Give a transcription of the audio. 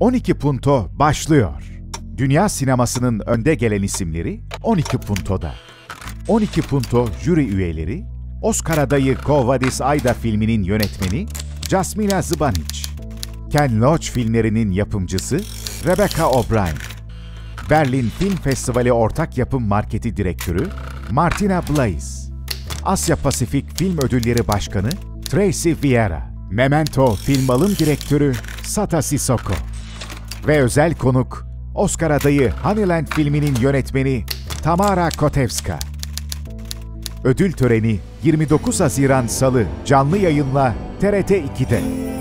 12 Punto başlıyor. Dünya sinemasının önde gelen isimleri 12 Punto'da. 12 Punto jüri üyeleri, Oscar adayı Quo Vadis Ayda filminin yönetmeni Jasmina Zbanic, Ken Loach filmlerinin yapımcısı Rebecca O'Brien, Berlin Film Festivali Ortak Yapım Marketi Direktörü Martina Blaze, Asya Pasifik Film Ödülleri Başkanı Tracy Vieira, Memento Film Alım Direktörü Sata Sissoko ve özel konuk Oscar adayı Honeyland filminin yönetmeni Tamara Kotevska. Ödül töreni 29 Haziran Salı canlı yayınla TRT 2'de.